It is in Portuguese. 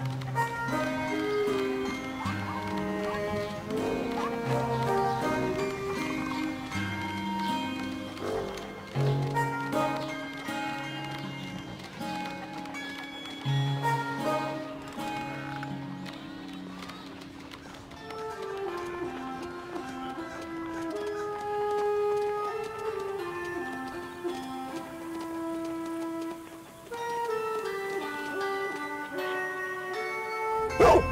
Música Oh!